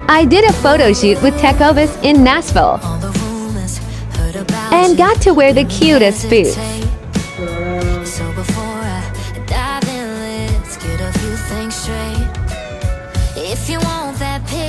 I did a photo shoot with Techovis in Nashville and got to wear the cutest boots. If you want